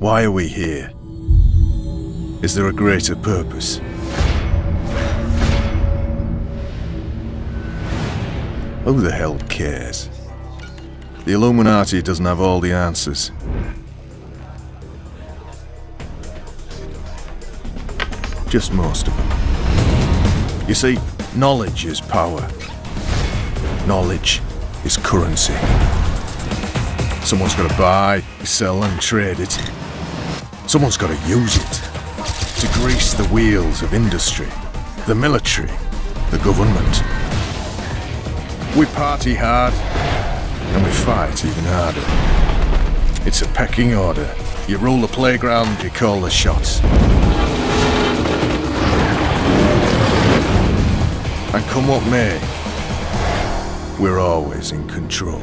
Why are we here? Is there a greater purpose? Who the hell cares? The Illuminati doesn't have all the answers. Just most of them. You see, knowledge is power. Knowledge is currency. Someone's got to buy, sell, and trade it. Someone's got to use it to grease the wheels of industry, the military, the government. We party hard, and we fight even harder. It's a pecking order. You rule the playground, you call the shots. And come what may, we're always in control.